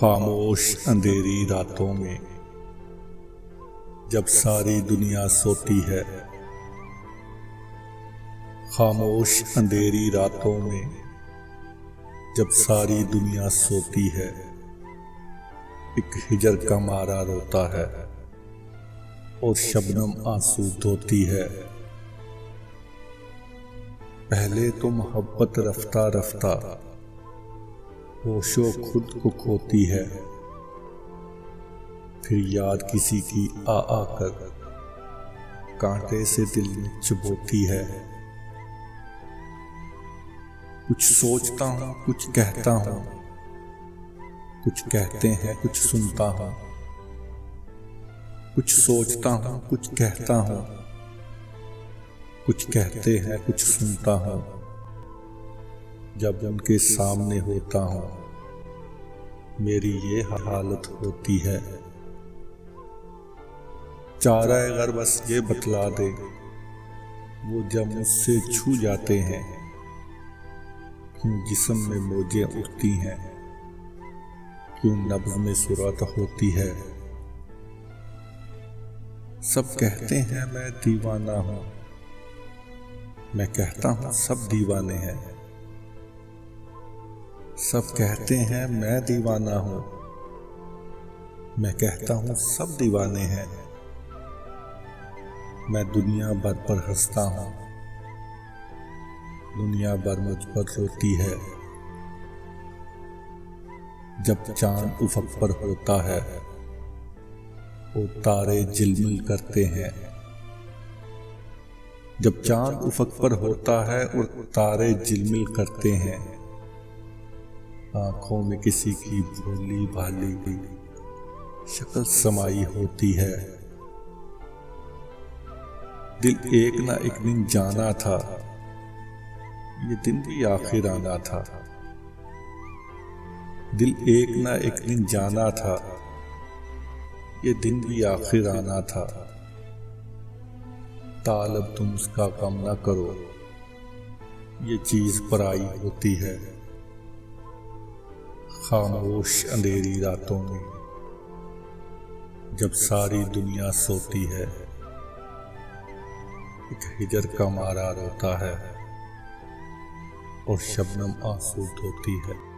खामोश अंधेरी रातों में, जब सारी दुनिया सोती है। खामोश अंधेरी रातों में, जब सारी दुनिया सोती है, एक हिजर का मारा रोता है और शबनम आँसू धोती है। पहले तो मोहब्बत रफ्ता रफ्ता होशो खुद को खोती है। फिर याद किसी की आ आकर कांटे से दिल में चुभोती है। कुछ सोचता हूँ, कुछ कहता हूँ, कुछ कहते हैं, कुछ सुनता हूँ। कुछ सोचता हूँ, कुछ कहता हूँ, कुछ कहते हैं, कुछ सुनता हूँ। जब उनके सामने होता हूँ, मेरी ये हालत होती है। चारा अगर बस ये बतला दे, वो जब मुझसे छू जाते हैं क्यों जिसम में मोजे उठती हैं, क्यों नब्ज में सुरत होती है। सब कहते हैं मैं दीवाना हूँ, मैं कहता हूँ सब दीवाने हैं। सब कहते हैं, मैं दीवाना हूँ। मैं कहता हूँ, सब दीवाने हैं। मैं दुनिया भर पर हंसता हूँ। दुनिया भर मुझ पर रोती है। जब चाँद उफक पर होता है, वो तारे जिलमिल करते हैं। जब चाँद उफक पर होता है और तारे जिलमिल करते हैं। आँखों में किसी की भोली भाली भी शक्ल समाई होती है। दिल एक ना एक दिन जाना था। ये दिन भी आखिर आना था। दिल एक ना एक दिन जाना था। ये दिन भी आखिर आना था तालब तुम उसका कम ना करो। ये चीज़ पराई होती है। खामोश अंधेरी रातों में, जब सारी दुनिया सोती है, एक हिजर का मारा रोता है और शबनम आँसू धोती है।